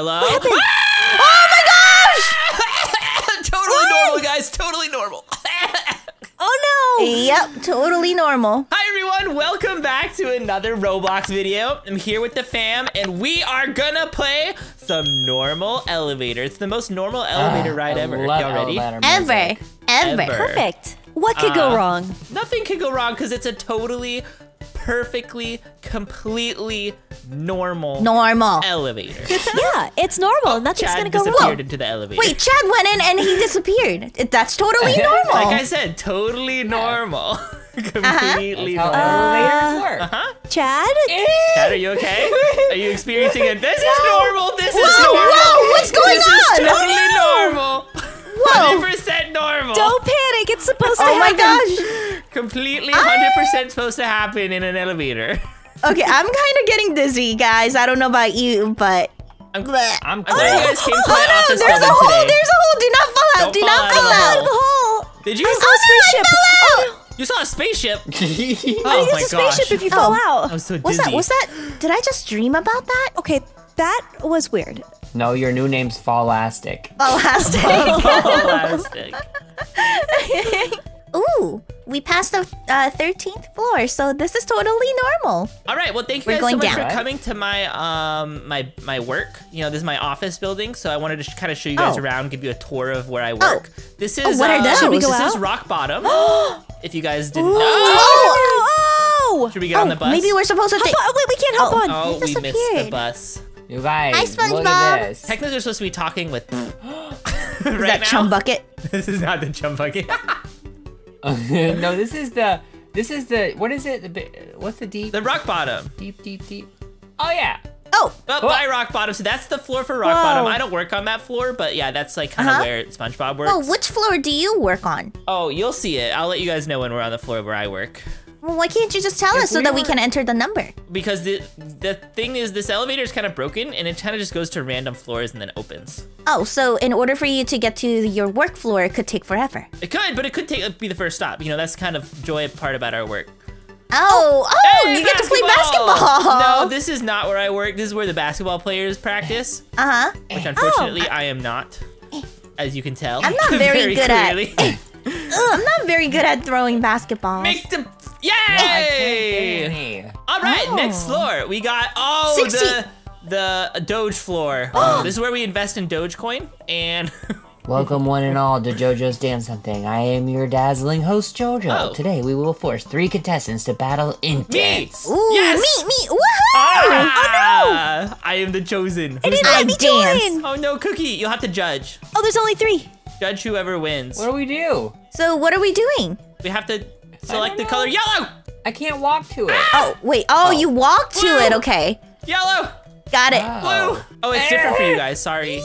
Hello? What oh my gosh! totally normal, guys. Totally normal. Oh no! Yep, totally normal. Hi everyone, welcome back to another Roblox video. I'm here with the fam, and we are gonna play some normal elevator. It's the most normal elevator Ah, ride I ever. love Y'all ready? Ever. Ever. Ever. Perfect. What could go Uh, wrong? Nothing could go wrong because it's a totally, perfectly, completely normal Normal. elevator. Yeah, it's normal. Oh, Nothing's Chad gonna go disappeared wrong. into the elevator. Wait, Chad went in and he disappeared. That's totally normal. Like I said, totally normal. completely That's how normal. elevators work. Huh? Chad? Eh. Chad, are you okay? Are you experiencing it? This is normal. This is normal. whoa, what's going this on? Is totally normal. Whoa. 100% normal. Don't panic. It's supposed to Oh my happen. gosh. Completely ah! 100% supposed to happen in an elevator. Okay, I'm kind of getting dizzy, guys. I don't know about you, but. I'm, Bleh. I'm I'm glad you guys came to oh, my Oh no, office there's a building hole. today. There's a hole. Do not fall out. Don't Do fall not out fall the out. hole. hole. Did you? Oh, I saw a spaceship. Oh, You saw a spaceship. Oh, Oh It's my a spaceship gosh. if you fall Oh. I out. was so dizzy. What's that? What's that? Did I just dream about that? Okay, that was weird. No, your new name's Fallastic. Elastic. Elastic. Ooh, we passed the uh, 13th floor, so this is totally normal. All right. Well, thank you We're guys so much down. for coming to my um my my work. You know, this is my office building, so I wanted to kind of show you guys Oh. around, give you a tour of where I work. This is what are uh, those? Should we go this is rock bottom. if you guys didn't know. Oh! Should we get on the Oh, bus? maybe we're supposed to Hop on. Wait, we can't hop Oh. on. Oh, It we missed the bus. You guys, Hi, look SpongeBob. at this. Technically, they're supposed to be talking with. Is that now. chum bucket? This is not the chum bucket. no, this is the. This is the. What is it? The, what's the deep? the rock bottom. deep, deep, deep. Oh yeah. Oh, Up Oh. by rock bottom. So that's the floor for rock Whoa. bottom. I don't work on that floor, but yeah, that's like kind of Uh-huh. where SpongeBob works. well, which floor do you work on? oh, you'll see it. I'll let you guys know when we're on the floor where I work. Well, why can't you just tell If us so we that we were- can enter the number? Because the the thing is, this elevator is kind of broken, and it kind of just goes to random floors and then opens. Oh, so in order for you to get to your work floor, it could take forever. It could, but it could take uh, be the first stop. You know, that's kind of joy part about our work. Oh, oh, oh Hey, you get to play basketball. No, this is not where I work. This is where the basketball players practice, Uh huh. which unfortunately oh. I am not, eh. as you can tell. I'm not very good at- clearly. Eh. I'm not very good at throwing basketballs. Make the I can't yay! get. All right, Oh. next floor. We got oh 60. the the Doge floor. this is where we invest in Dogecoin and Welcome one and all to JoJo's Dance Something. I am your dazzling host JoJo. Oh. Today we will force three contestants to battle in me. dance. Ooh, Yes! me, me, woohoo! Ah, I am the chosen. It didn't I dance. join. Oh no, Cookie! You'll have to judge. Oh, there's only three. Judge whoever wins. What do we do? So what are we doing? We have to select the color yellow. I can't walk to it. Oh, wait. Oh, you walk to Blue. it. Okay. Yellow. Got it. Oh. Blue. Oh, it's different for you guys. Sorry.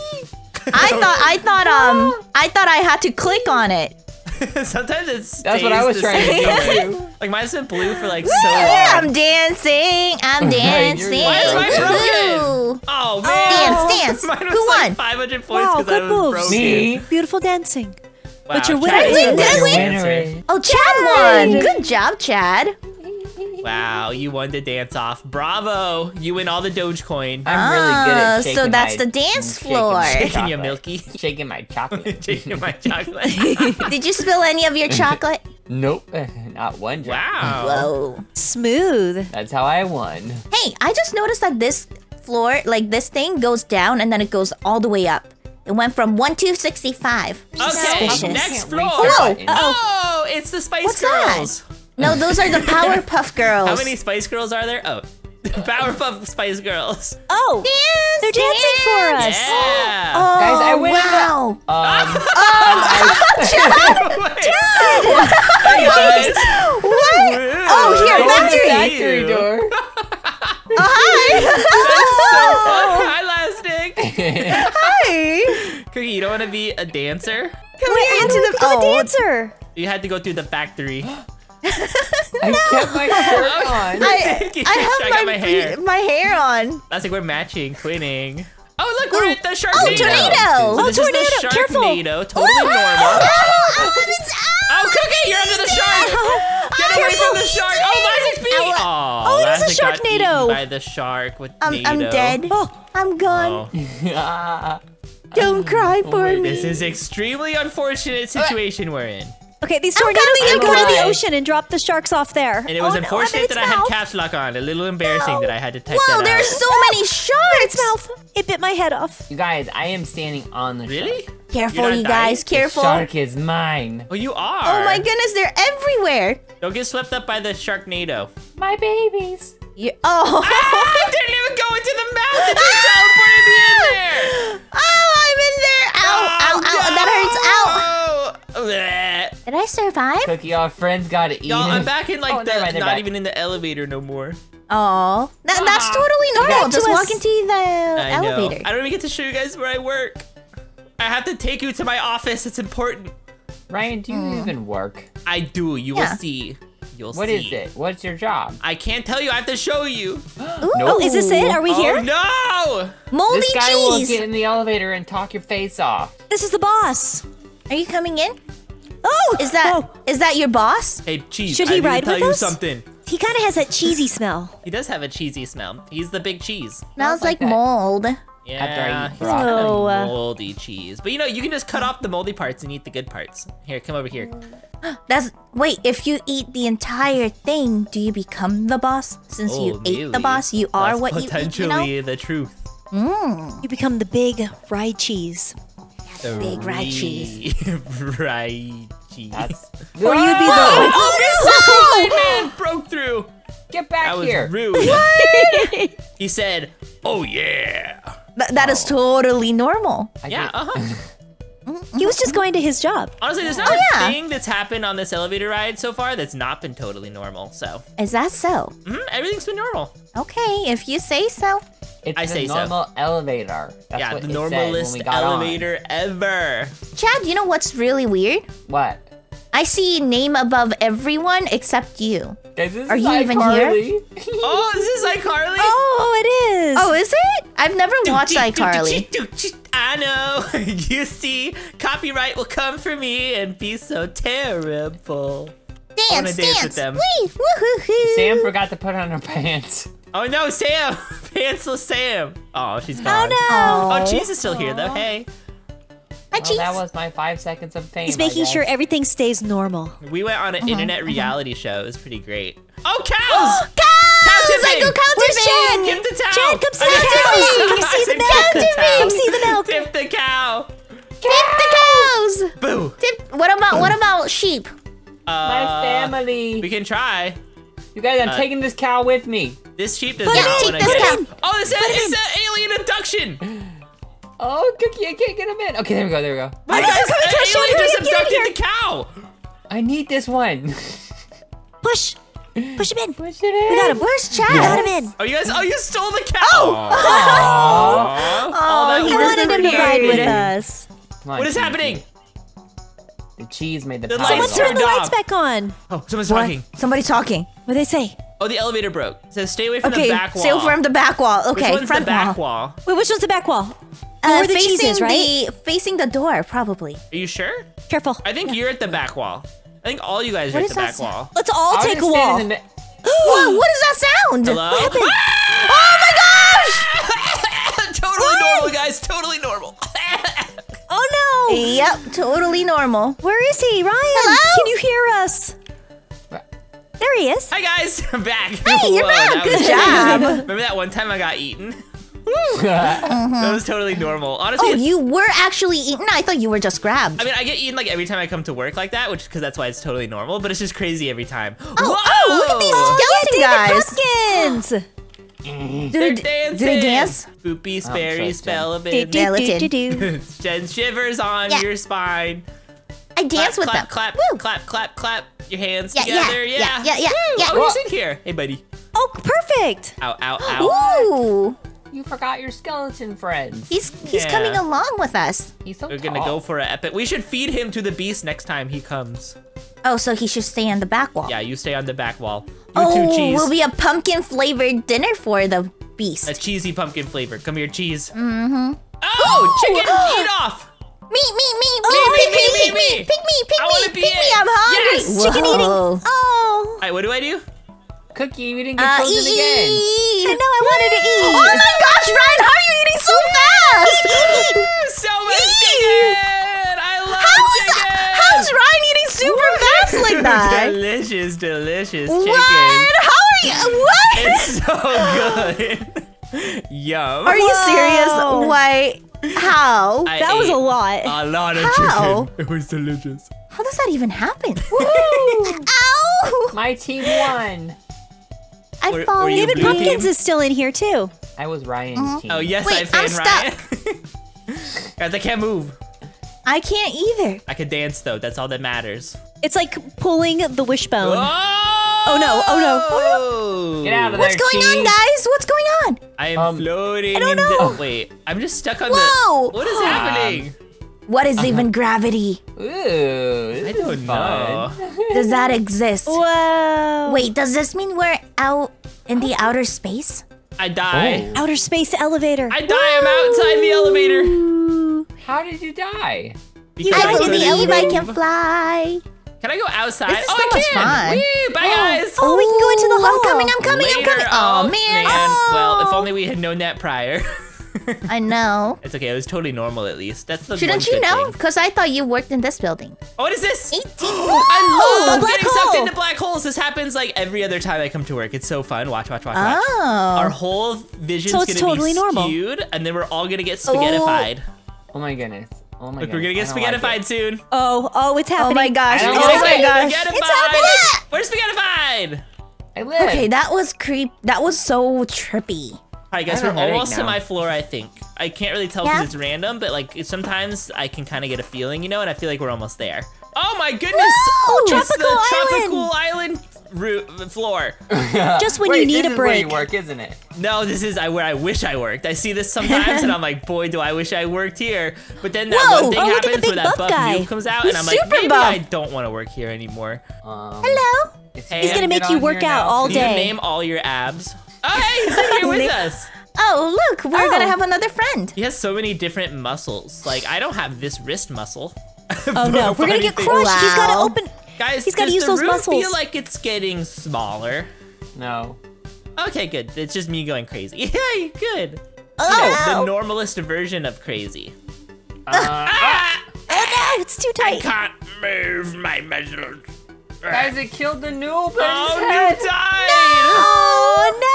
I thought I thought um I thought I had to click on it. Sometimes it's. That's what I was trying to do. Like mine's been blue for like so long. I'm dancing. I'm dancing. Why is mine Woohoo. Oh man. Dance, dance. Mine was Who like won? 500 points Wow, because I good was moves. broken. Me. Beautiful dancing. Wow, But you're winning. is Wait, the did I win? Oh, Chad won. Good job, Chad. Wow, you won the dance off. Bravo! You win all the Dogecoin. I'm really good Ah, at so that's my- the dance floor. my Shaking your milky. Shaking my chocolate. shaking my chocolate. Did you spill any of your chocolate? nope, not one drop. wow. Whoa. Smooth. That's how I won. Hey, I just noticed that this floor, like this thing, goes down and then it goes all the way up. It went from 1 to 65. Okay, Suspicious. next floor. reach Whoa. Oh, it's the Spice What's that? Girls. No, those are the Powerpuff Girls. How many Spice Girls are there? Oh, Powerpuff Spice Girls. Oh, Dance, they're dancing for us. Yeah. Oh, Guys, I win the- wow. Um, I- Hey guys. What? Oh, here, Woo. factory. factory door. Oh, hi. That's so fun. Hi, Lastic. Hi. Cookie, you don't want to be a dancer? Come Wait, here into the become a oh, dancer? You had to go through the factory. I kept my shirt on. I, Keep I checking have my my, hair. my hair on. That's like we're matching, twinning. Oh, look, we're Ooh. at the Sharknado. Oh, tornado. So Oh, this is the tornado, careful. Sharknado, totally normal. Oh, it's out. Oh, Cookie, you're under the shark. Get away from the shark. Oh, Lastic's being. Oh, Oh, it is a Sharknado. By the shark with I'm, I'm dead. Oh. I'm gone. Oh, Ah. Don't cry for me. this is extremely unfortunate situation we're in. Okay, these I'm tornadoes coming, can I'm go to the ocean and drop the sharks off there. And it was oh, no, I'm in unfortunate its that I had mouth. caps lock on. A little embarrassing that I had to type Whoa, that there's out. so many sharks. Its mouth. It bit my head off. You guys, I am standing on the Really? shark. Careful, You're not you dying? guys. Careful. The shark is mine. Oh, you are. Oh my goodness, they're everywhere. Don't get swept up by the Sharknado. My babies. You oh. ah, I didn't even go into the mouth. It just teleported me in there. oh, I'm in there. Ow, ow, ow. That hurts. Ow. hurts. Did I survive? Cookie, our friends got to eat. Y'all, I'm back in like Oh, the, never mind, they're not back. even in the elevator no more. Oh, that, that's Ah. totally normal. Back Just us. walk into the I elevator. know. I don't even get to show you guys where I work. I have to take you to my office. It's important. Ryan, do you even work? I do. You Yeah. will see. You'll What see. is it? What's your job? I can't tell you. I have to show you. Oh, is this it? Are we oh here? no! Moldy This guy will get in the elevator and talk your face off. This is the boss. Are you coming in? Oh, Is that is Oh, that your boss? Hey, cheese. Should I he need to ride tell with you us? something. he kind of has that cheesy smell. He does have a cheesy smell. He's the big cheese. Smells like like, mold. Yeah, eat he's broccoli. got a Oh, uh, moldy cheese. But you know, you can just cut off the moldy parts and eat the good parts. Here, come over here. That's wait. If you eat the entire thing, do you become the boss? Since Oh, you ate the boss, you are That's what you eat. potentially You know? the truth. You become the big rye cheese. The Big rye cheese. rye cheese. That's. Or you'd be the. Oh, this Kool-Aid man broke through. Get back That was here. rude. he said, "Oh yeah." Th- that is totally normal. I Yeah, uh-huh. He was just going to his job. Honestly, there's not Oh, a yeah. thing that's happened on this elevator ride so far that's not been totally normal. So, Is that so? mhm, everything's been normal. Okay, if you say so. It's I the say so. normal elevator. That's yeah, what the it said when normalest we got on. elevator ever. Chad, you know what's really weird? What? I see name above everyone except you. Guys, this Are is you even here? Oh, is this iCarly? Oh, it is. Oh, is it? I've never watched iCarly. I know. you see, copyright will come for me and be so terrible. wanna Dance, dance dance. with them. Wee, woohoo. Sam forgot to put on her pants. Oh no, Sam! Pantsless Sam! Oh, she's oh, gone. Oh no. Oh, cheese is still here though. Hey, Hi, Well, that was my five seconds of fame. He's I making guess. sure everything stays normal. we went on an Uh-huh, internet reality show. It was pretty great. Oh, cows! Cows! I tipping. go cow Where's tipping. Chad? Give the towel. Chad, come see I the said cows. tip. Come see I the said milk. tip the cow. Come see the milk. Tip the cow. Tip the cows. Boo. Tip. What about what about sheep? My Uh, family. We can try. You guys, I'm Uh, taking this cow with me. This sheep does Put not it in, want to put it get. in. Oh, it's, a, it's an alien abduction. Oh, Cookie, I can't get him in. Okay, there we go, there we go. My no, guys, come and an touch alien it. just Hurry up, get in abducted the cow. I need this one. Push. Push him in. Push it in. We got him. Where's Chad? We got Chad? him in. Oh, you guys! Oh, you stole the cow. Oh. Aw. All oh, that he wanted him to ride with us. On, What is happening? The cheese made the, The power Someone lights go. turn the lights back on. Oh, someone's What? talking. Somebody's talking. What did they say? Oh, the elevator broke. It says stay away from Okay, the back wall. sail from the back wall. Which Okay, one's front the back wall. wall? Wait, which one's the back wall? Uh, Where the facing cheese is, right? the facing the door, probably. Are you sure? Careful. I think you're at the back wall. I think all you guys are at the back wall. Let's all I'll take a wall. in the mi- Whoa, what does that sound? Hello? Oh my gosh! totally normal, guys. Totally normal. Oh no! Yep, totally normal. Where is he, Ryan? Hello? Can you hear us? There he is. Hi guys, I'm back. Hey, you're back. Good job. Remember that one time I got eaten? That was totally normal. Honestly, Oh, you were actually eaten? I thought you were just grabbed. I mean, I get eaten like every time I come to work like that, which because that's why it's totally normal. But it's just crazy every time. Oh, oh Whoa! oh, look at these skeleton guys. Pumpkins. Do They're they, dancing. do they dance? Boopy, Oh, Sperry, sure, Do, Spellabin. do, Gelatin. do, do, do. Shivers on Yeah. your spine. I dance with clap, them. Clap, Woo. clap, clap, clap. Your hands Yeah, yeah, together. yeah, Yeah, yeah, yeah, Woo! yeah. Oh, he's in here. Hey, buddy. Oh, perfect. Ow, ow, ow. Ooh, You forgot your skeleton friends. he's he's Yeah. coming along with us. He's so We're gonna go for an epic. We should feed him to the beast next time he comes. Oh, so he should stay on the back wall. Yeah, you stay on the back wall. You oh, two cheese. will be a pumpkin flavored dinner for the beast. a cheesy pumpkin flavor. Come here, cheese. Mm-hmm. Oh, chicken! Eat off! Me, me, me, me, me, pick me, me, me, me. pick me, pick I me, wanna pick be me. it. I'm hungry. Yes, Chicken eating. Whoa. Oh. Alright, what do I do? Cookie, we didn't get Uh, chosen again. eat. I know I wanted to eat. Oh my gosh, Ryan, how are you eating so fast? So much chicken! I love How's, chicken! how's Ryan eating super fast like that? delicious, delicious chicken. What? How are you? What? It's so good. Yum. Are you serious? Why? How? I That was a lot. A lot of How? chicken. It was delicious. How does that even happen? Ow! My team won. I Were- fall. were you David Pumpkins team? is still in here too. I was Ryan's Uh-huh. team. Oh yes, Wait, I fan I'm Ryan. Guys, I can't move. I can't either. I can dance though. That's all that matters. It's like pulling the wishbone. Oh, no, oh no, oh Get out of What's there, going on, guys? What's going on? I am Um, floating. I don't in the- know. oh, wait, I'm just stuck on Whoa. the. What is happening? What is even uh-huh. gravity? Ooh, I don't know. Does that exist? Whoa. Wait, does this mean we're out in the outer space? I die. Oh. Outer space elevator. I die. I'm outside the elevator. How did you die? Because I couldn't believe I can fly. Can I go outside? This is oh, so I much can. fun. Whee! Bye, oh. guys. Oh, we can go into the hall. I'm coming, I'm coming, Later. I'm coming. Oh, oh man. Well, if Oh. only we had known that prior. I know. it's okay. It was totally normal at least. That's the Shouldn't you know? Because I thought you worked in this building. Oh, what is this? 18. I love a black getting sucked into black holes. This happens like every other time I come to work. It's so fun. Watch, watch, watch, watch. Oh. Our whole vision's So gonna totally be normal. skewed, and then we're all gonna get spaghettified. Oh, oh my goodness. Oh my Look, goodness. we're gonna get I don't like spaghettified soon. Oh, oh, it's happening. Oh my gosh. Oh my gosh. Spaghettified. It's happening. We're spaghettified. I live. Okay, that was creep. That was so trippy. All right, guys, we're have a almost to my floor. I think I can't really tell because Yeah? it's random, but like sometimes I can kind of get a feeling, you know, and I feel like we're almost there. Oh my goodness! Whoa, It's tropical the island. tropical island root, floor. Just when Wait, you need this a is where you break. work, isn't it? No, this is I, where I wish I worked. I see this sometimes, and I'm like, boy, do I wish I worked here. But then that Whoa! one thing Oh, look at the happens big where that buff buff guy. noob comes out, He's and I'm like, maybe buff. I don't want to work here anymore. Um, Hello. is He's gonna make you work out now, all Can you day. name all your abs? Oh, hey, he's in here with us. Oh, look, we're Oh. gonna have another friend. He has so many different muscles. Like I don't have this wrist muscle. Oh no, we're gonna get Funny thing- crushed. He's gotta open. Guys, He's gotta does use the those room muscles. feel like it's getting smaller? No. Okay, good. It's just me going crazy. Yay, good. Oh, The normalist version of crazy. Uh, Ah! Oh no, it's too tight. I can't move my muscles. guys, it killed the noob. Oh, Oh, you died! Oh no!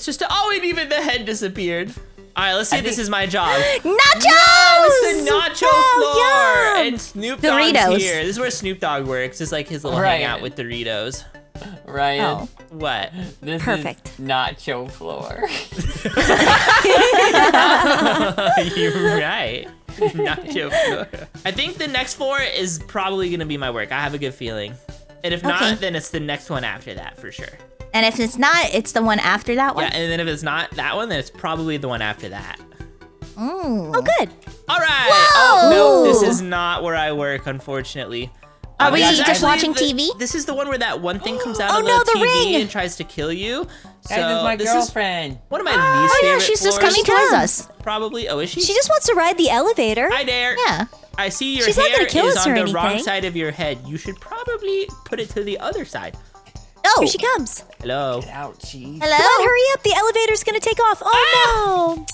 It's just oh, and even the head disappeared. All right, let's see if this is my job. nachos! No, it's the nacho Oh, floor, yum. and Snoop Dogg's Doritos. here. This is where Snoop Dogg works. It's like his little Right. hangout with Doritos. Ryan, Oh. What? this Perfect. is nacho floor. You're right. Nacho floor. I think the next floor is probably gonna be my work. I have a good feeling. And if Okay. not, then it's the next one after that for sure. And if it's not, it's the one after that one. Yeah, and then if it's not that one, then it's probably the one after that. Mm. Oh good. All right. Oh no, this is not where I work, unfortunately. Are Uh, we this just watching the- TV? This is the one where that one thing comes out Oh of no, the the TV ring. and tries to kill you. So Guys, this is my this is girlfriend. one of my Oh least yeah, favorite she's just coming towards us. Probably. Oh, is she? She just wants to ride the elevator. Hi there. Yeah. I see your She's not hair gonna kill is us on or the wrong side of your head. You should probably put it to the other side. Oh, Here she comes. Hello. Get out, cheese. hello. Come on, hurry up. The elevator's gonna take off. Oh ah! no.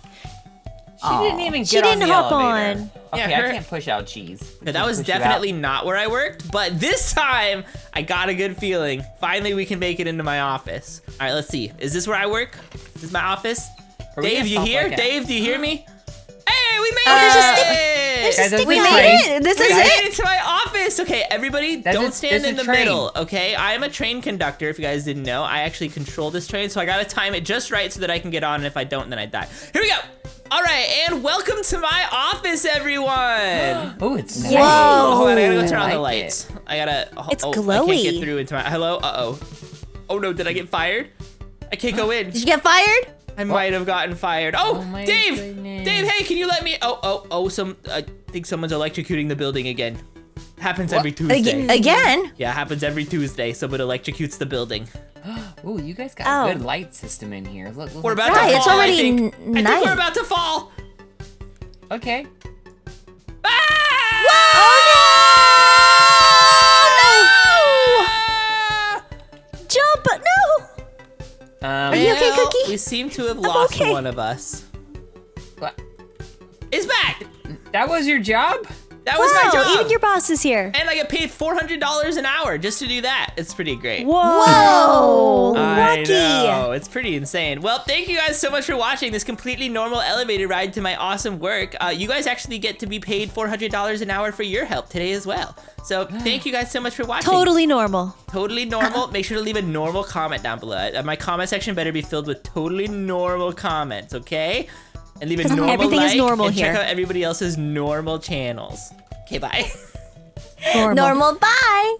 She didn't even get She on didn't the hop elevator. on. Okay, Yeah, her- I can't push out cheese. Yeah, that was Push it out. definitely not where I worked, but this time I got a good feeling. Finally, we can make it into my office. All right, let's see. Is this where I work? Is this my office? Are Dave, you stop here? like Dave, do you hear me? Hey, we made Oh, there's a it! stick- there's a stick We this guy. made it. This We is made it. it to my office. Okay, everybody, That's don't a- stand that's in the train. middle. Okay, I am a train conductor. If you guys didn't know, I actually control this train, so I gotta time it just right so that I can get on. And if I don't, then I die. Here we go. All right, and welcome to my office, everyone. Oh, it's nice. Whoa. Hold on, I gotta go turn on the like lights. I gotta. Oh, It's oh, I can't glowy. get through into my. Hello. Uh oh. Oh no, did I get fired? I can't go in. Did you get fired? I might have gotten fired. Oh, Oh Dave! goodness. Dave, hey, can you let me? Oh, oh, oh, some. I think someone's electrocuting the building again. Happens every Tuesday. Ag- again? Yeah, happens every Tuesday. Someone electrocutes the building. Ooh, you guys got Oh. a good light system in here. Look, look. We're about Right, to it's fall. I think. n- I think night. we're about to fall. Okay. We seem to have lost okay. one of us. What? It's back. That was your job? That was my Wow, job. even your boss is here. and I get paid four hundred dollars an hour just to do that. It's pretty great. Whoa! I Lucky. know. It's pretty insane. Well, thank you guys so much for watching this completely normal elevator ride to my awesome work. Uh, you guys actually get to be paid $400 an hour for your help today as well. So thank you guys so much for watching. Totally normal. Totally normal. Make sure to leave a normal comment down below. Uh, My comment section better be filled with totally normal comments, okay? And leave a 'Cause normal everything is normal and check out everybody else's normal channels. Okay, bye. Normal. Normal. Bye.